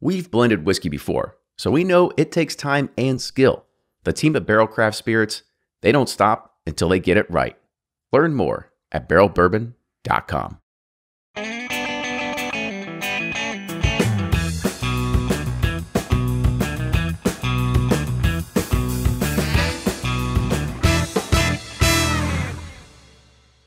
We've blended whiskey before, so we know it takes time and skill. The team at Barrell Craft Spirits, they don't stop until they get it right. Learn more at barrellbourbon.com.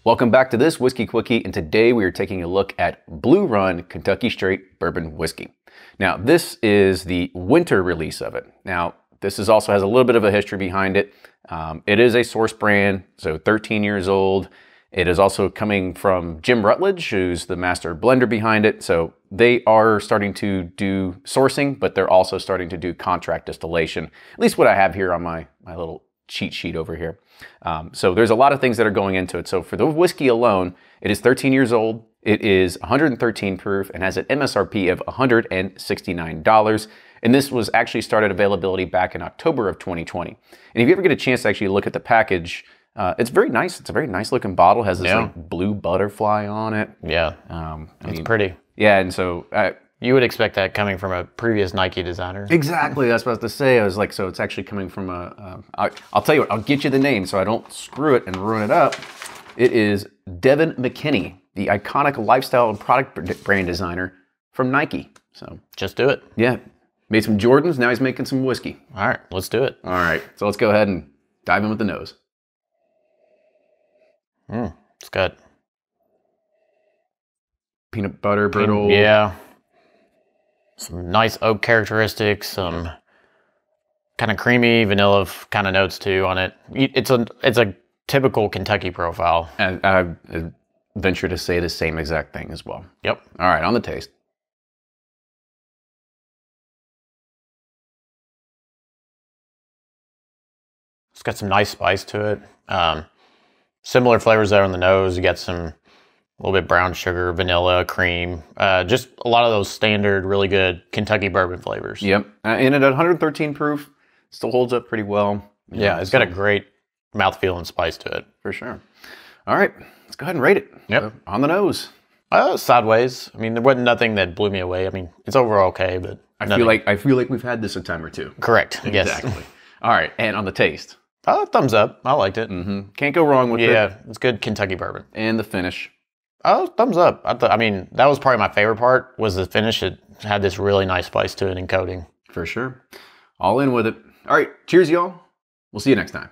Welcome back to this Whiskey Quickie, and today we are taking a look at Blue Run Kentucky Straight Bourbon Whiskey. Now, this is the winter release of it. Now, this is also has a little bit of a history behind it. Um, it is a source brand, so 13 years old. It is also coming from Jim Rutledge, who's the master blender behind it. So they are starting to do sourcing, but they're also starting to do contract distillation. At least what I have here on my, my little cheat sheet over here. Um, so there's a lot of things that are going into it. So for the whiskey alone, it is 13 years old. It is 113 proof and has an MSRP of $169. And this was actually started availability back in October of 2020. And if you ever get a chance to actually look at the package, uh, it's very nice. It's a very nice looking bottle. It has this Yeah. like blue butterfly on it. Yeah, Um, it's mean, pretty. yeah, and so uh, You would expect that coming from a previous Nike designer. Exactly. That's what I was to say. I was like, so it's actually coming from a. Um, I, I'll tell you what. I'll get you the name so I don't screw it and ruin it up. It is Devin McKinney, the iconic lifestyle and product brand designer from Nike. So Just do it. yeah, made some Jordans. Now he's making some whiskey. All right, let's do it. All right. So let's go ahead and dive in with the nose. Mm, it's got Peanut butter, brittle. yeah, some nice oak characteristics, some kind of creamy vanilla kind of notes too on it. It's a it's a typical Kentucky profile. And I, venture to say the same exact thing as well. Yep. All right, on the taste. It's got some nice spice to it. Um, similar flavors there on the nose. You got some a little bit brown sugar, vanilla, cream. Uh, just a lot of those standard, really good Kentucky bourbon flavors. Yep. Uh, and at 113 proof, still holds up pretty well. Yeah, know, it's got a so- great mouthfeel and spice to it. for sure. All right, let's go ahead and rate it. Yep. So, on the nose. Uh, sideways. I mean, there wasn't nothing that blew me away. I mean, it's overall okay, but I nothing- feel like I feel like we've had this a time or two. correct. Yes. Exactly. All right, and on the taste. Uh, thumbs up. I liked it. hmm Can't go wrong with it. Yeah, it's good Kentucky bourbon. And the finish. Oh, thumbs up. I, th- I mean, that was probably my favorite part was the finish. It had this really nice spice to it and coating. For sure. All in with it. All right, cheers, y'all. We'll see you next time.